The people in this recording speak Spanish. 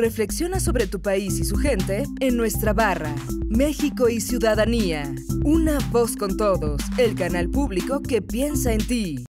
Reflexiona sobre tu país y su gente en nuestra barra. México y Ciudadanía. Una voz con todos. El canal público que piensa en ti.